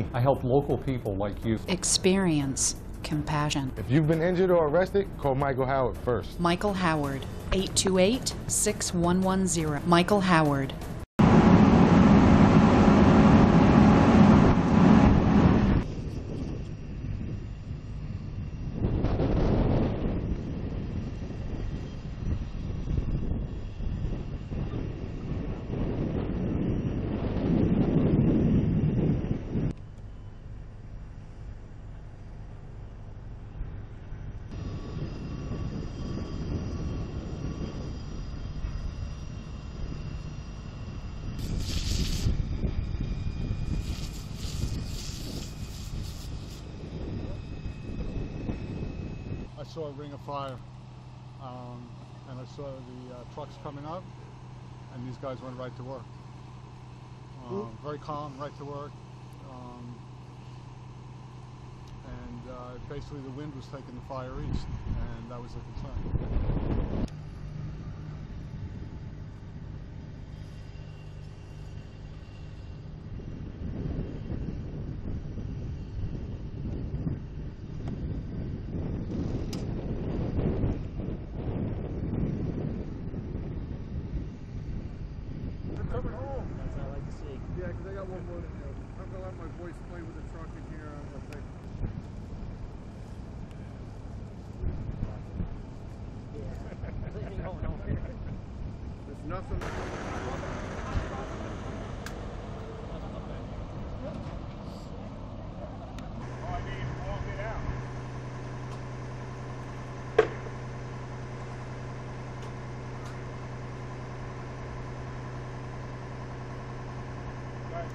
Hmm. I help local people like you. Experience compassion. If you've been injured or arrested, call Michael Howard first. Michael Howard, 828 6110. Michael Howard. I saw a ring of fire, um, and I saw the uh, trucks coming up, and these guys went right to work. Um, very calm, right to work. Um, and uh, basically, the wind was taking the fire east, and that was a concern. Coming home. That's what I like to see. Yeah, because I got one more to do. I'm gonna let my voice play with the truck in here. I'm gonna take. Yeah. Leave me going over here. There's nothing. Well,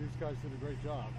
these guys did a great job.